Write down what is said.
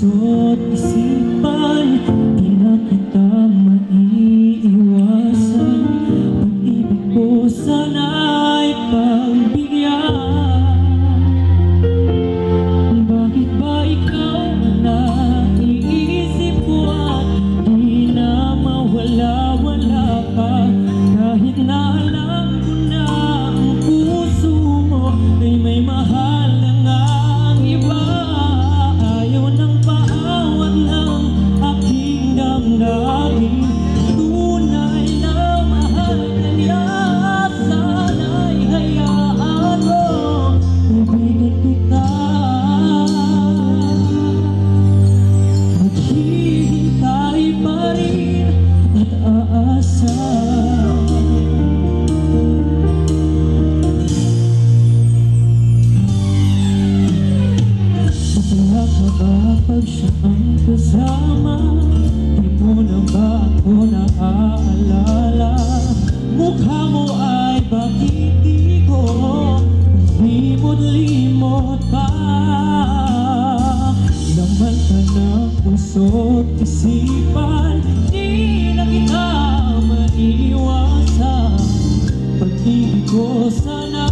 So. Isipan Di na kita maiwasan. Pag-ibig sana